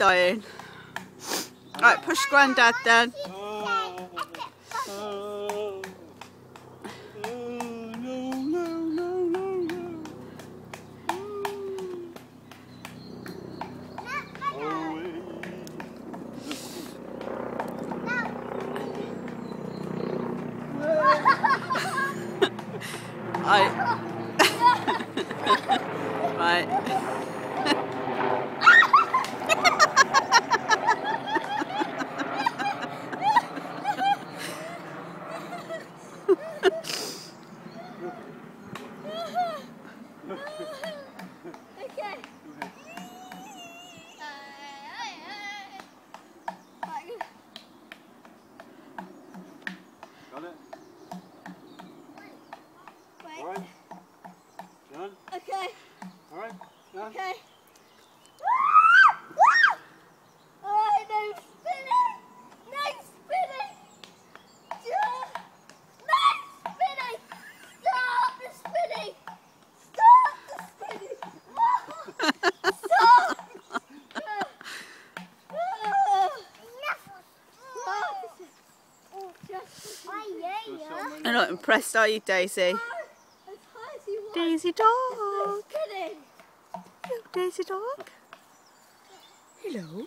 dying. Right, push Grandad then. I... right. Got it? Alright? Done? Okay. Alright? Done? Okay. You're not impressed, are you, Daisy? As high as you want. Daisy dog. Hello, Daisy dog. Hello.